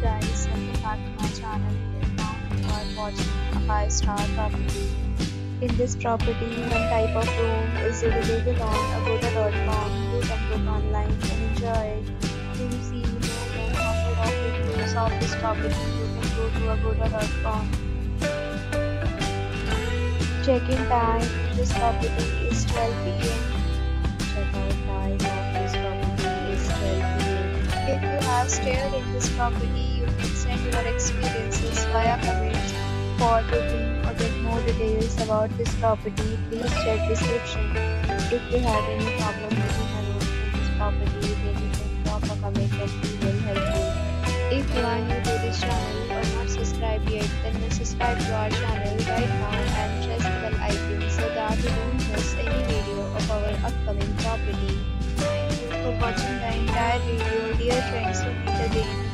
guys, welcome back to my channel. Now you are watching a 5 star property. In this property, one type of room is available on agoda.com. You can book online and enjoy it. To see more than 100 of reviews of this property, you can go to agoda.com. Check-in time this property is 12 pm. Stayed in this property, you can send your experiences via comments. For booking or get more details about this property, please check description. If you have any problem booking a room in this property, then you can drop a comment and we will help you. If you are new to this channel or not subscribed yet, then subscribe to our channel right now and press the bell icon so that you don't miss any video of our upcoming property. Thank you for watching the entire video. Dear friends, we meet again